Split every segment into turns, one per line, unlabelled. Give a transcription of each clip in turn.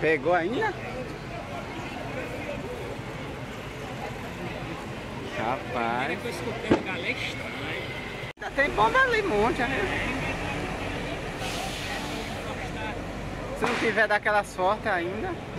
Pegou ainda? Rapaz. Ainda tem bomba ali, monte, né? Se não tiver daquela sorte ainda.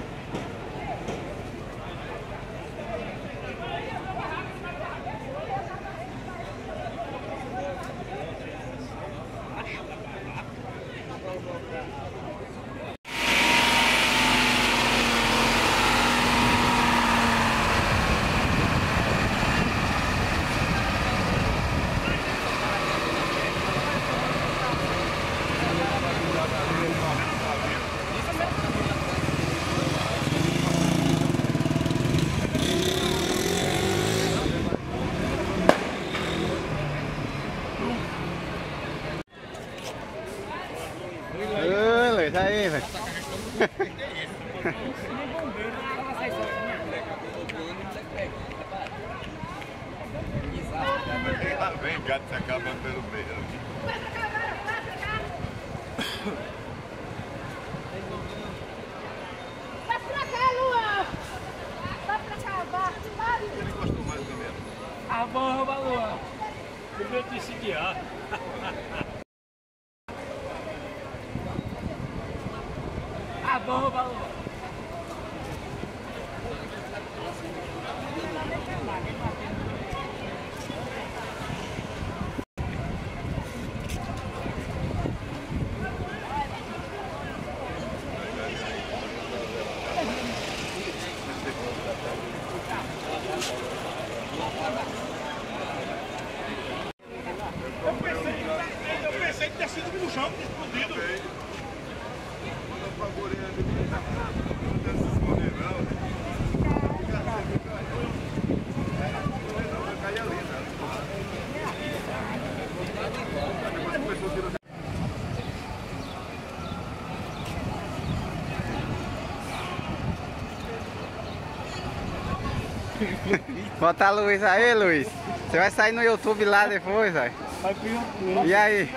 Ô, Luiz, aí, velho.
Vem, gato, se acaba pelo meio.
Vai pra cá, Luan! Vai pra cá, vai, vai!
Ah, bom, valor.
Eu pensei, eu pensei que tinha sido no chão, explodido.
Manda um favorinho ali. Não deve se esconder, não. Vai cair ali, né? Depois começou a tirar.
Bota a Luiz aí, Luiz. Você vai sair no YouTube lá depois, velho.
Vir
E aí?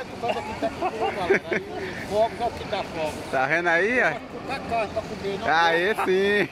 Tá vendo aí, ó?
Tá não
Aí sim.